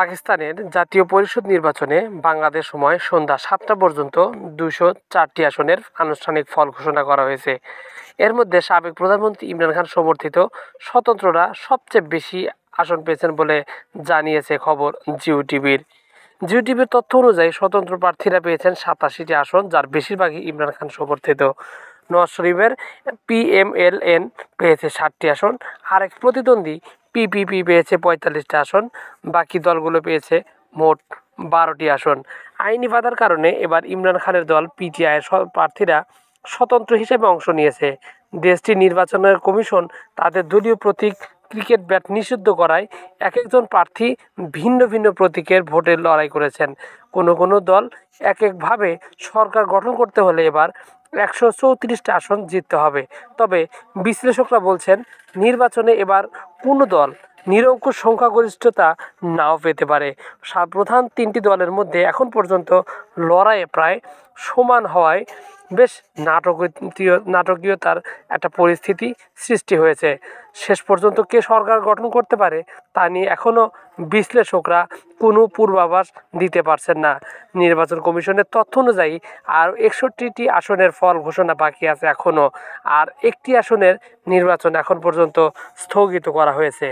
পাকিস্তানের জাতীয় পরিষদ নির্বাচনে বাংলাদেশ সময় সন্ধ্যা সাতটা পর্যন্ত দুশো চারটি আসনের আনুষ্ঠানিক ফল ঘোষণা করা হয়েছে। এর মধ্যে সাবেক প্রধানমন্ত্রী ইমরান খান সমর্থিত স্বতন্ত্ররা সবচেয়ে বেশি আসন পেয়েছেন বলে জানিয়েছে খবর জিও টিভির। জিও টিভির তথ্য অনুযায়ী স্বতন্ত্র প্রার্থীরা পেয়েছেন সাতাশিটি আসন, যার বেশিরভাগই ইমরান খান সমর্থিত। নওয়াজ শরীফের পিএমএলএন পেয়েছে ষাটটি আসন। আর এক প্রতিদ্বন্দ্বী পিপিপি পেয়েছে পঁয়তাল্লিশটা আসন। বাকি দলগুলো পেয়েছে মোট বারোটি আসন। আইনি বাধার কারণে এবার ইমরান খানের দল পিটিআইয়ের প্রার্থীরা স্বতন্ত্র হিসেবে অংশ নিয়েছে। দেশটির নির্বাচনের কমিশন তাদের দলীয় প্রতীক ক্রিকেট ব্যাট নিষিদ্ধ করায় এক একজন প্রার্থী ভিন্ন ভিন্ন প্রতীকের ভোটের লড়াই করেছেন। কোনো কোনো দল এক একভাবে সরকার গঠন করতে হলে এবার একশো চৌত্রিশটা আসন জিততে হবে। তবে বিশ্লেষকরা বলছেন, নির্বাচনে এবার কোনো দল নিরঙ্কুশ সংখ্যাগরিষ্ঠতা নাও পেতে পারে। প্রধান তিনটি দলের মধ্যে এখন পর্যন্ত লড়াইয়ে প্রায় সমান হওয়ায় বেশ নাটকীয় নাটকীয়তার একটা পরিস্থিতি সৃষ্টি হয়েছে। শেষ পর্যন্ত কে সরকার গঠন করতে পারে তা নিয়ে এখনও বিশ্লেষকরা কোনো পূর্বাভাস দিতে পারছেন না। নির্বাচন কমিশনের তথ্য অনুযায়ী আর একষট্টিটি আসনের ফল ঘোষণা বাকি আছে এখনও আর একটি আসনের নির্বাচন এখন পর্যন্ত স্থগিত করা হয়েছে।